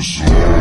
Closer.